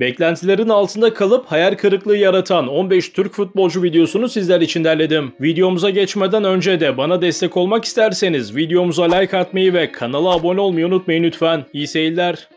Beklentilerin altında kalıp hayal kırıklığı yaratan 15 Türk futbolcu videosunu sizler için derledim. Videomuza geçmeden önce de bana destek olmak isterseniz videomuza like atmayı ve kanala abone olmayı unutmayın lütfen. İyi seyirler.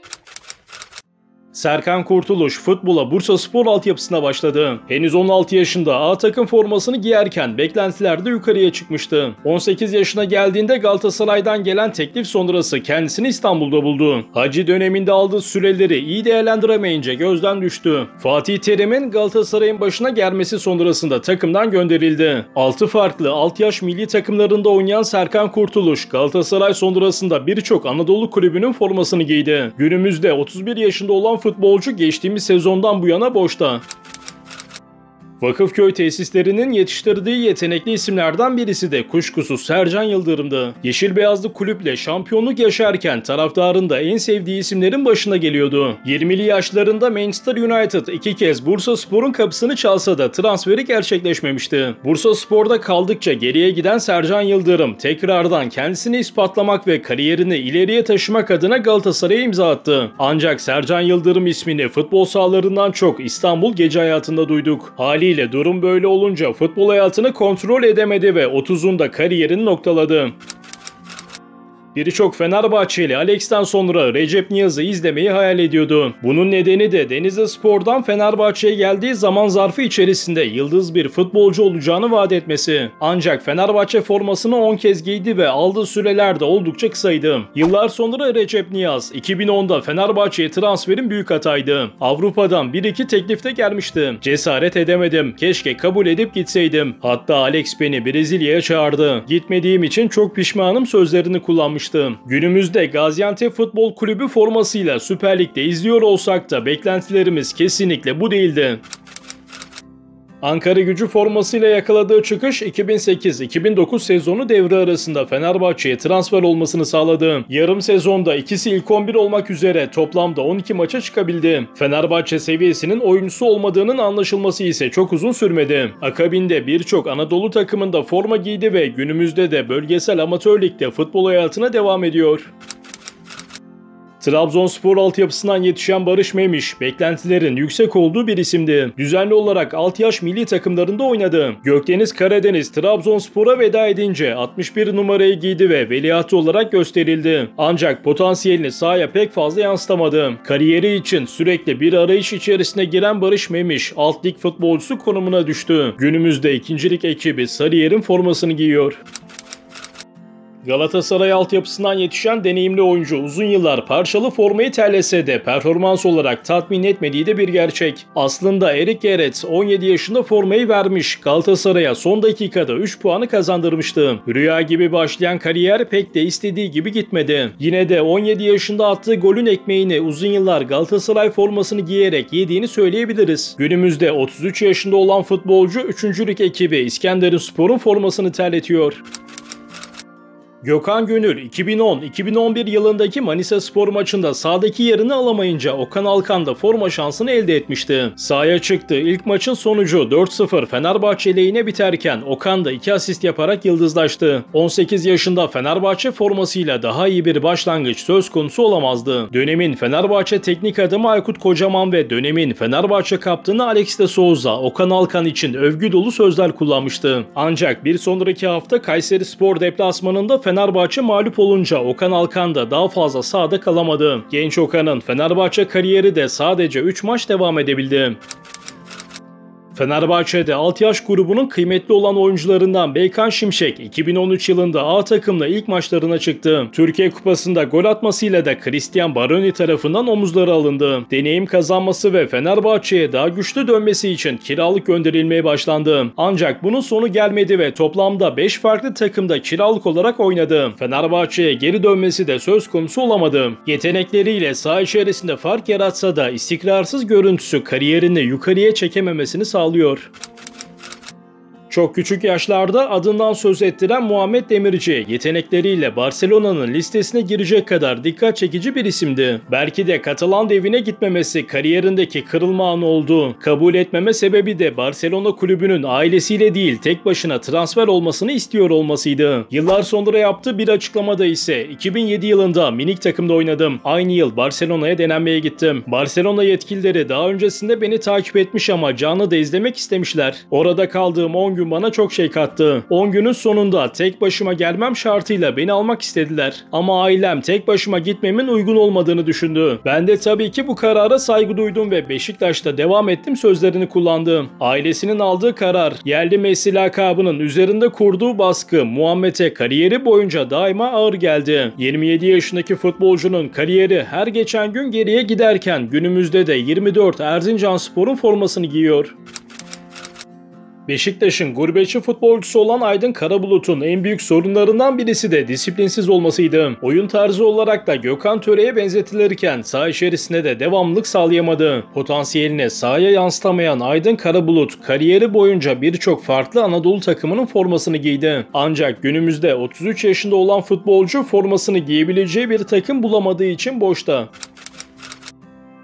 Serkan Kurtuluş futbola Bursa Spor altyapısına başladı. Henüz 16 yaşında A takım formasını giyerken beklentiler de yukarıya çıkmıştı. 18 yaşına geldiğinde Galatasaray'dan gelen teklif sonrası kendisini İstanbul'da buldu. Hacı döneminde aldığı süreleri iyi değerlendiremeyince gözden düştü. Fatih Terim'in Galatasaray'ın başına gelmesi sonrasında takımdan gönderildi. 6 farklı alt yaş milli takımlarında oynayan Serkan Kurtuluş Galatasaray sonrasında birçok Anadolu kulübünün formasını giydi. Günümüzde 31 yaşında olan futbolcu geçtiğimiz sezondan bu yana boşta. Vakıfköy tesislerinin yetiştirdiği yetenekli isimlerden birisi de kuşkusuz Sercan Yıldırım'dı. Yeşil Beyazlı kulüple şampiyonluk yaşarken taraftarın da en sevdiği isimlerin başına geliyordu. 20'li yaşlarında Manchester United iki kez Bursa Spor'un kapısını çalsa da transferi gerçekleşmemişti. Bursa Spor'da kaldıkça geriye giden Sercan Yıldırım tekrardan kendisini ispatlamak ve kariyerini ileriye taşımak adına Galatasaray'a imza attı. Ancak Sercan Yıldırım ismini futbol sahalarından çok İstanbul gece hayatında duyduk. Haliyle Haliyle durum böyle olunca futbol hayatını kontrol edemedi ve 30'unda kariyerini noktaladı. Birçok Fenerbahçeli Alex'ten sonra Recep Niyaz'ı izlemeyi hayal ediyordu. Bunun nedeni de Denizli Spor'dan Fenerbahçe'ye geldiği zaman zarfı içerisinde yıldız bir futbolcu olacağını vaat etmesi. Ancak Fenerbahçe formasını 10 kez giydi ve aldığı süreler de oldukça kısaydı. Yıllar sonra Recep Niyaz 2010'da Fenerbahçe'ye transferin büyük hataydı. Avrupa'dan 1-2 teklifte gelmişti. Cesaret edemedim. Keşke kabul edip gitseydim. Hatta Alex beni Brezilya'ya çağırdı. Gitmediğim için çok pişmanım sözlerini kullanmış almıştı. Günümüzde Gaziantep Futbol Kulübü formasıyla Süper Lig'de izliyor olsak da beklentilerimiz kesinlikle bu değildi. Ankara gücü formasıyla yakaladığı çıkış 2008-2009 sezonu devre arasında Fenerbahçe'ye transfer olmasını sağladı. Yarım sezonda ikisi ilk 11 olmak üzere toplamda 12 maça çıkabildi. Fenerbahçe seviyesinin oyuncusu olmadığının anlaşılması ise çok uzun sürmedi. Akabinde birçok Anadolu takımında forma giydi ve günümüzde de bölgesel amatör ligde futbol hayatına devam ediyor. Trabzonspor altyapısından yetişen Barış Memiş, beklentilerin yüksek olduğu bir isimdi. Düzenli olarak alt yaş milli takımlarında oynadı. Gökdeniz Karadeniz Trabzonspor'a veda edince 61 numarayı giydi ve veliahtı olarak gösterildi. Ancak potansiyelini sahaya pek fazla yansıtamadı. Kariyeri için sürekli bir arayış içerisine giren Barış Memiş, alt lig futbolcusu konumuna düştü. Günümüzde ikincilik ekibi Sarıyer'in formasını giyiyor. Galatasaray altyapısından yetişen deneyimli oyuncu uzun yıllar parçalı formayı terlese de performans olarak tatmin etmediği de bir gerçek. Aslında Erik Gerets 17 yaşında formayı vermiş Galatasaray'a son dakikada 3 puanı kazandırmıştı. Rüya gibi başlayan kariyer pek de istediği gibi gitmedi. Yine de 17 yaşında attığı golün ekmeğini uzun yıllar Galatasaray formasını giyerek yediğini söyleyebiliriz. Günümüzde 33 yaşında olan futbolcu 3. lig ekibi İskenderun Spor'un formasını terletiyor. Gökhan Gönül 2010-2011 yılındaki Manisa Spor maçında sahadaki yerini alamayınca Okan Alkan da forma şansını elde etmişti. Sahaya çıktı. İlk maçın sonucu 4-0 Fenerbahçe lehine biterken Okan da 2 asist yaparak yıldızlaştı. 18 yaşında Fenerbahçe formasıyla daha iyi bir başlangıç söz konusu olamazdı. Dönemin Fenerbahçe teknik adamı Aykut Kocaman ve dönemin Fenerbahçe kaptanı Alex de Souza Okan Alkan için övgü dolu sözler kullanmıştı. Ancak bir sonraki hafta Kayseri Spor deplasmanında Fenerbahçe Fenerbahçe mağlup olunca Okan Alkan da daha fazla sahada kalamadı. Genç Okan'ın Fenerbahçe kariyeri de sadece 3 maç devam edebildi. Fenerbahçe'de alt yaş grubunun kıymetli olan oyuncularından Beykan Şimşek 2013 yılında A takımla ilk maçlarına çıktı. Türkiye Kupası'nda gol atmasıyla da Christian Baroni tarafından omuzları alındı. Deneyim kazanması ve Fenerbahçe'ye daha güçlü dönmesi için kiralık gönderilmeye başlandı. Ancak bunun sonu gelmedi ve toplamda 5 farklı takımda kiralık olarak oynadı. Fenerbahçe'ye geri dönmesi de söz konusu olamadı. Yetenekleriyle saha içerisinde fark yaratsa da istikrarsız görüntüsü kariyerini yukarıya çekememesini sağladı sağlıyor. Çok küçük yaşlarda adından söz ettiren Muhammed Demirci yetenekleriyle Barcelona'nın listesine girecek kadar dikkat çekici bir isimdi. Belki de Katalan devine gitmemesi kariyerindeki kırılma anı oldu. Kabul etmeme sebebi de Barcelona kulübünün ailesiyle değil tek başına transfer olmasını istiyor olmasıydı. Yıllar sonra yaptığı bir açıklamada ise 2007 yılında minik takımda oynadım. Aynı yıl Barcelona'ya denenmeye gittim. Barcelona yetkilileri daha öncesinde beni takip etmiş ama canlı da izlemek istemişler. Orada kaldığım 10 gün bana çok şey kattı. 10 günün sonunda tek başıma gelmem şartıyla beni almak istediler. Ama ailem tek başıma gitmemin uygun olmadığını düşündü. Ben de tabii ki bu karara saygı duydum ve Beşiktaş'ta devam ettim sözlerini kullandım. Ailesinin aldığı karar, yerli Messi lakabının üzerinde kurduğu baskı Muhammed'e kariyeri boyunca daima ağır geldi. 27 yaşındaki futbolcunun kariyeri her geçen gün geriye giderken günümüzde de 24 Erzincan Spor'un formasını giyiyor. Beşiktaş'ın gurbetçi futbolcusu olan Aydın Karabulut'un en büyük sorunlarından birisi de disiplinsiz olmasıydı. Oyun tarzı olarak da Gökhan Töre'ye benzetilirken saha içerisinde de devamlılık sağlayamadı. Potansiyeline sahaya yansıtamayan Aydın Karabulut kariyeri boyunca birçok farklı Anadolu takımının formasını giydi. Ancak günümüzde 33 yaşında olan futbolcu formasını giyebileceği bir takım bulamadığı için boşta.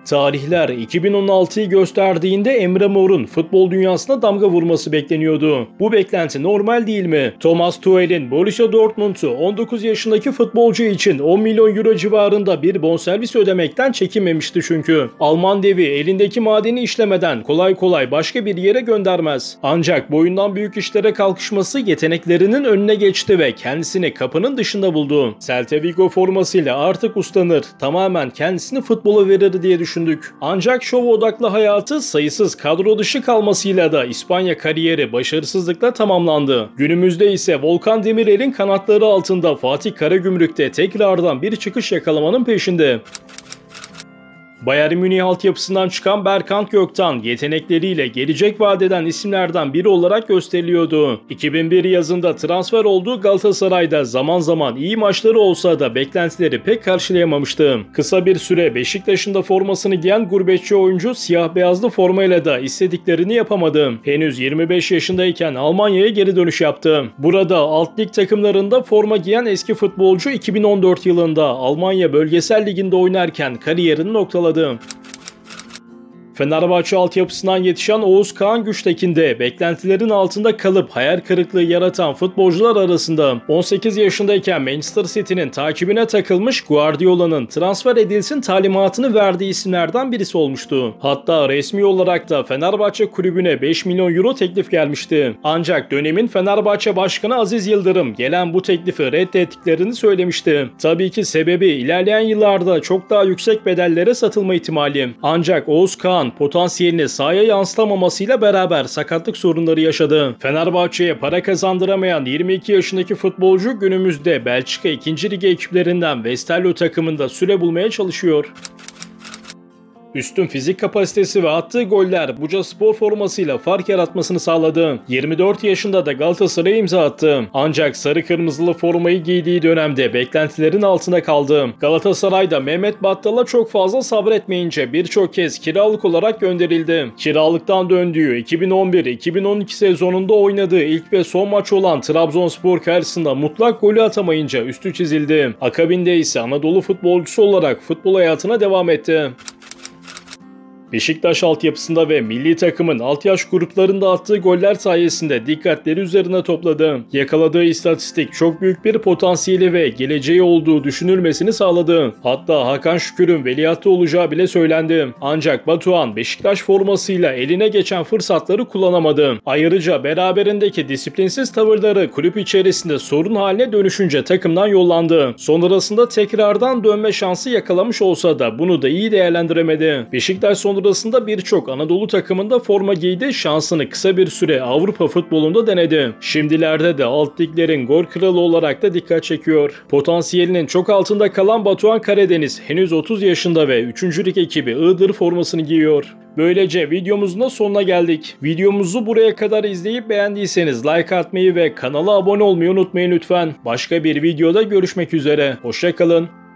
Tarihler 2016'yı gösterdiğinde Emre Mor'un futbol dünyasına damga vurması bekleniyordu. Bu beklenti normal değil mi? Thomas Tuchel'in Borussia Dortmund'u 19 yaşındaki futbolcu için 10 milyon euro civarında bir bonservis ödemekten çekinmemişti çünkü. Alman devi elindeki madeni işlemeden kolay kolay başka bir yere göndermez. Ancak boyundan büyük işlere kalkışması yeteneklerinin önüne geçti ve kendisini kapının dışında buldu. Celta Vigo formasıyla artık uslanır, tamamen kendisini futbola verir diye düşündü düşündük. Ancak şov odaklı hayatı sayısız kadro dışı kalmasıyla da İspanya kariyeri başarısızlıkla tamamlandı. Günümüzde ise Volkan Demirel'in kanatları altında Fatih Karagümrük'te tekrardan bir çıkış yakalamanın peşinde. Bayern Münih altyapısından çıkan Berkant Göktan yetenekleriyle gelecek vadeden isimlerden biri olarak gösteriliyordu. 2001 yazında transfer olduğu Galatasaray'da zaman zaman iyi maçları olsa da beklentileri pek karşılayamamıştı. Kısa bir süre Beşiktaş'ın da formasını giyen gurbetçi oyuncu siyah beyazlı formayla da istediklerini yapamadı. Henüz 25 yaşındayken Almanya'ya geri dönüş yaptı. Burada alt lig takımlarında forma giyen eski futbolcu 2014 yılında Almanya Bölgesel Ligi'nde oynarken kariyerini noktaladı yakaladı. Fenerbahçe altyapısından yetişen Oğuz Kağan Güçtekin de beklentilerin altında kalıp hayal kırıklığı yaratan futbolcular arasında 18 yaşındayken Manchester City'nin takibine takılmış Guardiola'nın transfer edilsin talimatını verdiği isimlerden birisi olmuştu. Hatta resmi olarak da Fenerbahçe kulübüne 5 milyon euro teklif gelmişti. Ancak dönemin Fenerbahçe Başkanı Aziz Yıldırım gelen bu teklifi reddettiklerini söylemişti. Tabii ki sebebi ilerleyen yıllarda çok daha yüksek bedellere satılma ihtimali. Ancak Oğuz Kağan potansiyelini sahaya yansıtamamasıyla beraber sakatlık sorunları yaşadı. Fenerbahçe'ye para kazandıramayan 22 yaşındaki futbolcu günümüzde Belçika 2. Lig ekiplerinden Westerlo takımında süre bulmaya çalışıyor. Üstün fizik kapasitesi ve attığı goller Buca spor formasıyla fark yaratmasını sağladı. 24 yaşında da Galatasaray'a imza attı. Ancak sarı kırmızılı formayı giydiği dönemde beklentilerin altında kaldı. Galatasaray'da Mehmet Battal'a çok fazla sabretmeyince birçok kez kiralık olarak gönderildi. Kiralıktan döndüğü 2011-2012 sezonunda oynadığı ilk ve son maç olan Trabzonspor karşısında mutlak golü atamayınca üstü çizildi. Akabinde ise Anadolu futbolcusu olarak futbol hayatına devam etti. Beşiktaş altyapısında ve milli takımın alt yaş gruplarında attığı goller sayesinde dikkatleri üzerine topladı. Yakaladığı istatistik çok büyük bir potansiyeli ve geleceği olduğu düşünülmesini sağladı. Hatta Hakan Şükür'ün veliahtı olacağı bile söylendi. Ancak Batuhan Beşiktaş formasıyla eline geçen fırsatları kullanamadı. Ayrıca beraberindeki disiplinsiz tavırları kulüp içerisinde sorun haline dönüşünce takımdan yollandı. Sonrasında tekrardan dönme şansı yakalamış olsa da bunu da iyi değerlendiremedi. Beşiktaş son sonrasında birçok Anadolu takımında forma giydi, şansını kısa bir süre Avrupa futbolunda denedi. Şimdilerde de alt liglerin gol kralı olarak da dikkat çekiyor. Potansiyelinin çok altında kalan Batuhan Karadeniz henüz 30 yaşında ve 3. lig ekibi Iğdır formasını giyiyor. Böylece videomuzun da sonuna geldik. Videomuzu buraya kadar izleyip beğendiyseniz like atmayı ve kanala abone olmayı unutmayın lütfen. Başka bir videoda görüşmek üzere. Hoşçakalın.